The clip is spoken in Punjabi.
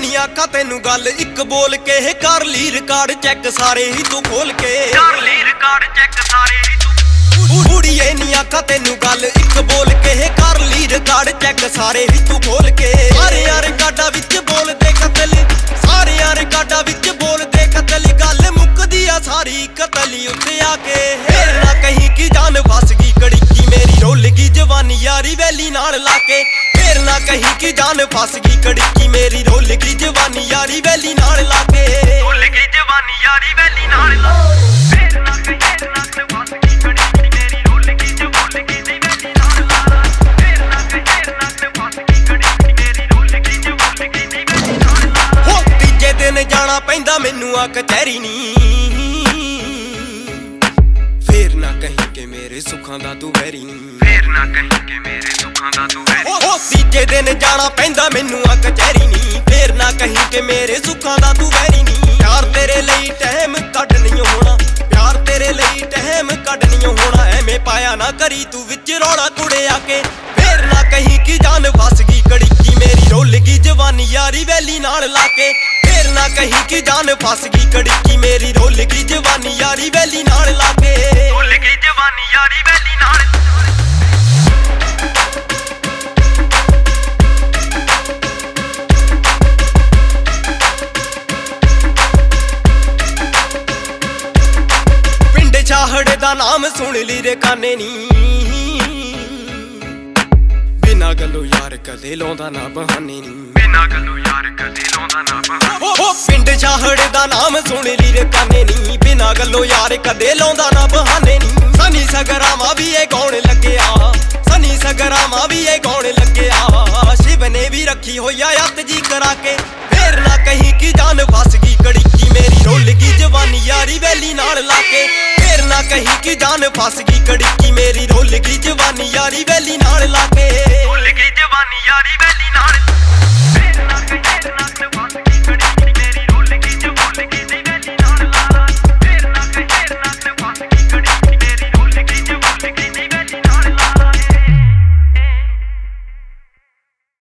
ਕੁੜੀਏ ਨੀ ਆਖਾ ਤੈਨੂੰ ਗੱਲ ਇੱਕ ਬੋਲ ਕੇ ਕਰ ਲਈ ਰਿਕਾਰਡ ਚੈੱਕ ਸਾਰੇ ਹੀ ਤੂੰ ਖੋਲ ਕੇ। ਕਰ ਲਈ ਰਿਕਾਰਡ ਚੈੱਕ ਸਾਰੇ ਹੀ ਤੂੰ ਕੁੜੀਏ ਨੀ ਆਖਾ ਤੈਨੂੰ ਗੱਲ ਇੱਕ ਬੋਲ ਕੇ ਕਰ ਲਈ ਰਿਕਾਰਡ ਚੈੱਕ ਸਾਰੇ ਹੀ ਤੂੰ ਖੋਲ ਕੇ। ਸਾਰੇ ਯਾਰ ਕਾਡਾ ਵਿੱਚ ਬੋਲਦੇ ਕਤਲ ਸਾਰੇ ਯਾਰ ਕਾਡਾ ਵਿੱਚ ਬੋਲਦੇ ਕਤਲ ਗੱਲ ਮੁੱਕਦੀ ਆ ਸਾਰੀ ਕਤਲੀ ਉੱਤੇ ਆ ਕੇ। ਫੇਰ ਨਾ ਕਹੀਂ ਕਿ ਜਾਨ ਫਸ ਗਈ ਕੜਕੀ ਮੇਰੀ ਰੁੱਲ ਗਈ ਜਵਾਨੀ ਯਾਰੀ ਵੈਲੀ ਨਾਲ ਲਾ ਕੇ। ਫੇਰ ਨਾ ਕਹੀਂ ਕਿ ਜਾਨ ਫਸ ਗਈ ਕੜਕੀ ਯਾਰੀ ਵੈਲੀ ਨਾਲ ਲਾ ਕੇ ਭੁੱਲ ਗਈ ਜਵਾਨੀ ਯਾਰੀ ਵੈਲੀ ਨਾਲ ਲਾ ਫੇਰ ਨਾ ਕਹੇ ਨਾ ਤੇ ਵਸ ਗਈ ਕੜੀ ਮੇਰੀ। ਰੁੱਲ ਗਈ ਜੋ ਭੁੱਲ ਗਈ ਦੀ ਵੈਲੀ ਨਾਲ ਲਾ ਫੇਰ ਨਾ ਕਹੇ ਨਾ ਤੇ ਵਸ ਗਈ ਕੜੀ ਮੇਰੀ। ਰੁੱਲ ਗਈ ਜੋ ਭੁੱਲ ਗਈ ਦੀ ਵੈਲੀ ਨਾਲ ਲਾ ਹੋ ਤੀਜੇ ਦਿਨ ਜਾਣਾ ਪੈਂਦਾ ਮੈਨੂੰ ਆ ਕਚਹਿਰੀ ਨੀ। ਫੇਰ ਨਾ ਕਹੀਂ ਕਿ ਮੇਰੇ ਸੁੱਖਾਂ ਦਾ ਤੂੰ ਵੈਰੀ ਨੀ। ਫੇਰ ਨਾ ਕਹੀਂ ਕਿ ਮੇਰੇ ਸੁੱਖਾਂ ਦਾ ਤੂੰ ਵੈਰੀ ਹੋ ਤੀਜੇ ਦਿਨ ਜਾਣਾ ਪੈਂਦਾ ਮੈਨੂੰ ਆ ਕਚਹਿਰੀ ਕਹੀਂ ਕਿ ਮੇਰੇ ਸੁੱਖਾਂ ਦਾ ਤੂੰ ਵੈਰੀ ਨੀ। ਪਿਆਰ ਤੇਰੇ ਲਈ ਟਾਈਮ ਕੱਢ ਨਹੀਂ ਹੋਣਾ। ਪਿਆਰ ਤੇਰੇ ਲਈ ਟਾਈਮ ਕੱਢ ਨਹੀਂ ਹੋਣਾ। ਐਵੇਂ ਪਾਇਆ ਨਾ ਕਰੀ ਤੂੰ ਵਿੱਚ ਰੌਲਾ ਕੁੜੇ ਆ ਕੇ। ਫੇਰ ਨਾ ਕਹੀਂ ਕਿ ਜਾਨ ਫਸ ਗਈ ਕੜਕੀ ਮੇਰੀ। ਰੋਲ ਗਈ ਜਵਾਨੀ ਯਾਰੀ ਵੈਲੀ ਨਾਲ ਲਾ ਕੇ। ਫੇਰ ਨਾ ਕਹੀਂ ਕਿ ਜਾਨ ਫਸ ਗਈ ਕੜਕੀ ਮੇਰੀ। ਰੋਲ ਗਈ ਜਵਾਨੀ ਯਾਰੀ ਵੈਲੀ ਨਾਲ ਲਾ ਕੇ। ਭੁੱਲ ਗਈ ਜਵਾਨੀ ਯਾਰੀ ਵੈਲੀ ਨਾਲ। ਛਾਹੜ ਦਾ ਨਾਮ ਸੁਣ ਲਈ ਰੇ ਕਾਨੇ ਨੀ। ਬਿਨਾ ਗੱਲੋਂ ਯਾਰ ਕਦੇ ਲਾਉਂਦਾ ਨਾ ਬਹਾਨੇ ਨੀ। ਬਿਨਾ ਗੱਲੋਂ ਯਾਰ ਕਦੇ ਲਾਉਂਦਾ ਨਾ ਬਹਾ ਹੋ ਹੋ ਪਿੰਡ ਛਾਹੜ ਦਾ ਨਾਮ ਸੁਣ ਲਈ ਰੇ ਕਾਨੇ ਨੀ। ਬਿਨਾ ਗੱਲੋਂ ਯਾਰ ਕਦੇ ਲਾਉਂਦਾ ਨਾ ਬਹਾਨੇ ਨੀ। ਸਨੀ ਸਗਰਾਵਾ ਵੀ ਇਹ ਗਾਉਣ ਲੱਗਿਆ। ਸਨੀ ਸਗਰਾਵਾ ਵੀ ਇਹ ਗਾਉਣ ਲੱਗਿਆ। ਸ਼ਿਵ ਨੇ ਵੀ ਰੱਖੀ ਹੋਈ ਆ ਅੱਤ ਜੀ ਕਰਾ ਕੇ। ਫੇਰ ਨਾ ਕਹੀਂ ਕਿ ਜਾਨ ਫਸ ਗਈ ਕੜਕੀ ਮੇਰੀ। ਰੁੱਲ ਗਈ ਜਵਾਨੀ ਯਾਰੀ ਵੈਲੀ ਨਾਲ ਲਾ ਕੇ। ਨਾ ਕਹੀਂ ਕਿ ਜਾਨ ਫਸ ਗਈ, ਕੜਕੀ ਮੇਰੀ ਰੁੱਲ ਗਈ ਜਵਾਨੀ, ਯਾਰੀ ਵੈਲੀ ਨਾਲ ਲਾ ਕੇ। ਭੁੱਲ ਗਈ ਜਵਾਨੀ, ਯਾਰੀ ਵੈਲੀ ਨਾਲ।